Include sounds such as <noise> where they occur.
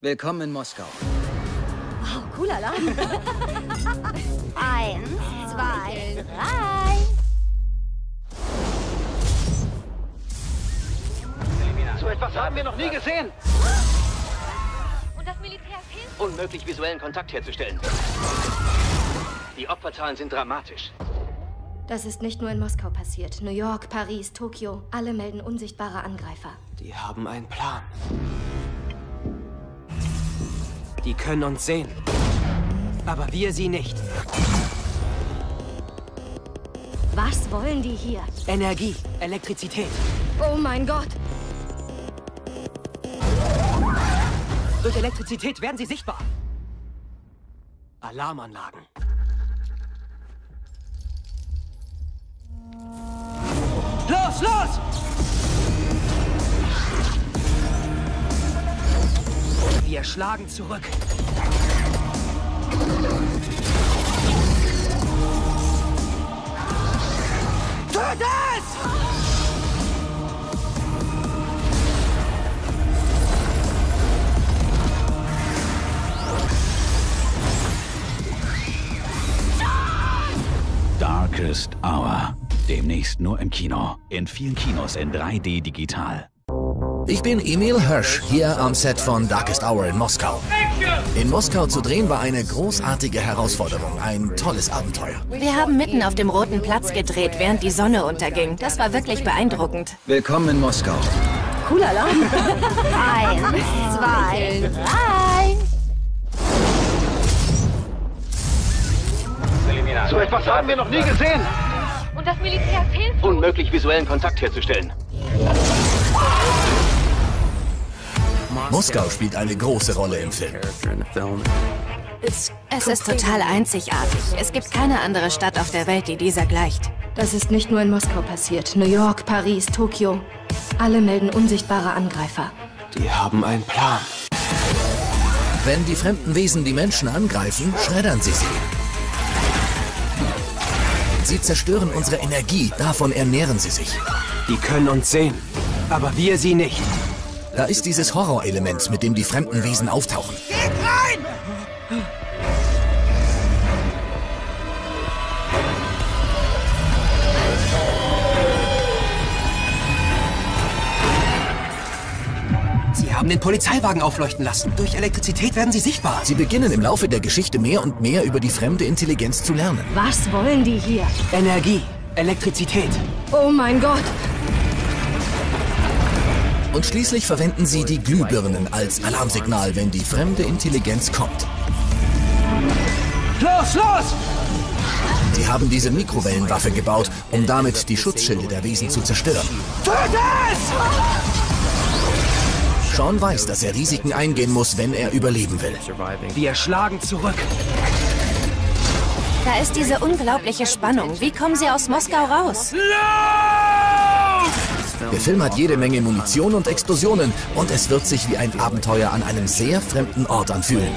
Willkommen in Moskau. Wow, cooler Alarm. <laughs> Eins, zwei, drei. So etwas haben wir noch nie gesehen. Und das Militär fehlt. Unmöglich, visuellen Kontakt herzustellen. Die Opferzahlen sind dramatisch. Das ist nicht nur in Moskau passiert. New York, Paris, Tokio. Alle melden unsichtbare Angreifer. Die haben einen Plan. Die können uns sehen. Aber wir sie nicht. Was wollen die hier? Energie, Elektrizität. Oh mein Gott! Durch Elektrizität werden sie sichtbar. Alarmanlagen. Los, los! Wir schlagen zurück. Tut es! Darkest Hour. Demnächst nur im Kino. In vielen Kinos in 3D digital. Ich bin Emil Hirsch, hier am Set von Darkest Hour in Moskau. In Moskau zu drehen war eine großartige Herausforderung, ein tolles Abenteuer. Wir haben mitten auf dem Roten Platz gedreht, während die Sonne unterging. Das war wirklich beeindruckend. Willkommen in Moskau. Cooler Alarm. <laughs> Eins, zwei, drei. So etwas haben wir noch nie gesehen. Und das Militär fehlt. Unmöglich, visuellen Kontakt herzustellen. Moskau spielt eine große Rolle im Film. Es ist total einzigartig. Es gibt keine andere Stadt auf der Welt, die dieser gleicht. Das ist nicht nur in Moskau passiert. New York, Paris, Tokio. Alle melden unsichtbare Angreifer. Die haben einen Plan. Wenn die fremden Wesen die Menschen angreifen, schreddern sie sie. Sie zerstören unsere Energie, davon ernähren sie sich. Die können uns sehen. Aber wir sie nicht. Da ist dieses Horrorelement, mit dem die fremden Wesen auftauchen. Sie haben den Polizeiwagen aufleuchten lassen. Durch Elektrizität werden sie sichtbar. Sie beginnen im Laufe der Geschichte mehr und mehr über die fremde Intelligenz zu lernen. Was wollen die hier? Energie, Elektrizität. Oh mein Gott! Und schließlich verwenden sie die Glühbirnen als Alarmsignal, wenn die fremde Intelligenz kommt. Los, los! Sie haben diese Mikrowellenwaffe gebaut, um damit die Schutzschilde der Wesen zu zerstören. Tut es! Sean weiß, dass er Risiken eingehen muss, wenn er überleben will. Wir schlagen zurück. Da ist diese unglaubliche Spannung. Wie kommen sie aus Moskau raus? Der Film hat jede Menge Munition und Explosionen und es wird sich wie ein Abenteuer an einem sehr fremden Ort anfühlen.